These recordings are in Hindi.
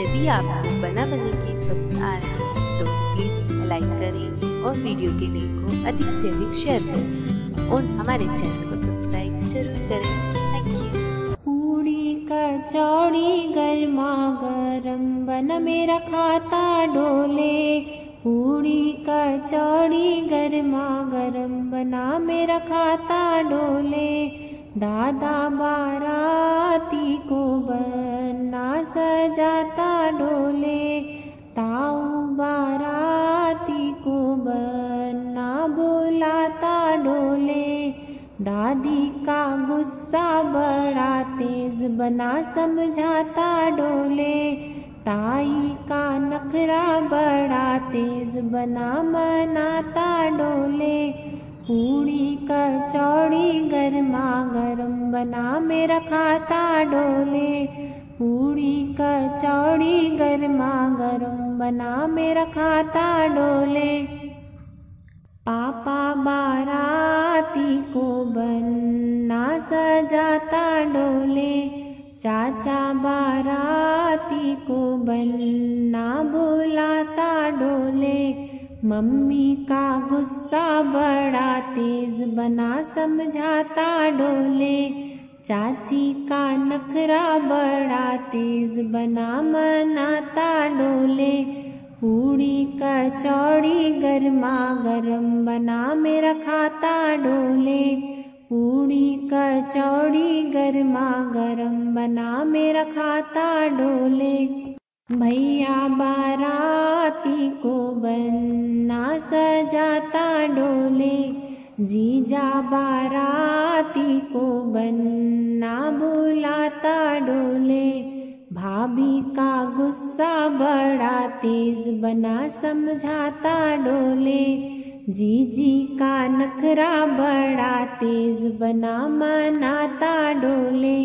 यदि आपको बना बनी के पसंद आ तो प्लीज़ लाइक करें और वीडियो के लिंक को अधिक से अधिक शेयर करें और हमारे चैनल को सब्सक्राइब ज़रूर करें। थैंक यू पूड़ी कचौड़ी गर्मा गरम, बन मेरा खाता डोले। पूड़ी कचौड़ी गर्मा गरम, बना मेरा खाता डोले। दादा बाराती को बना सजाता डोले, ताऊ बाराती को बना बुलाता डोले। दादी का गुस्सा बड़ा तेज बना समझाता डोले। ताई का नखरा बड़ा तेज बना मनाता डोले। पूड़ी कचौड़ी गर्मा गरम बना मेरा खाता डोले। पूड़ी कचौड़ी गर्मा गरम बना मेरा खाता डोले। पापा बाराती को बनना सजाता डोले। चाचा बाराती को बनना बुलाता डोले। मम्मी का गुस्सा बड़ा तेज बना समझाता डोले। चाची का नखरा बड़ा तेज बना मनाता डोले। पूड़ी कचौड़ी गर्मा गरम बना मेरा खाता डोले। पूड़ी कचौड़ी गर्मा गरम बना मेरा खाता डोले। भैया बाराती को बनना सजाता डोले। जीजा बाराती को बनना बुलाता डोले भाभी का गुस्सा बड़ा तेज बना समझाता डोले जीजी का नखरा बड़ा तेज बना मनाता डोले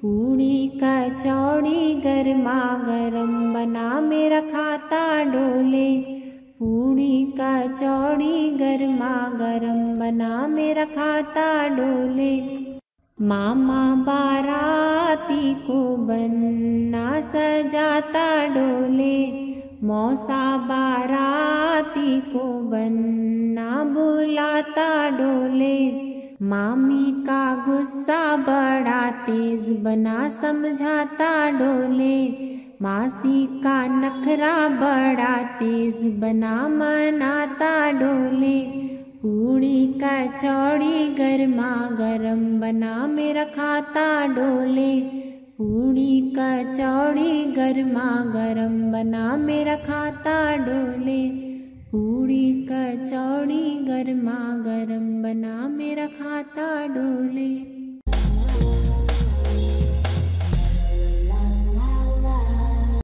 पूड़ी कचौड़ी गर्मा गरम बना मेरा खाता डोले पूड़ी कचौड़ी गर्मा गरम बना मेरा खाता डोले। मामा बाराती को बनना सजाता डोले। मौसा बाराती को बनना बुलाता डोले। मामी का गुस्सा बड़ा तेज बना समझाता डोले। मासी का नखरा बड़ा तेज बना मनाता डोले कचौड़ी गर्मा गरम बना मेरा खाता डोले। पूड़ी कचौड़ी गर्मा गरम बना मेरा खाता डोले। पूड़ी कचौड़ी गर्मा गरम बना मेरा खाता डोले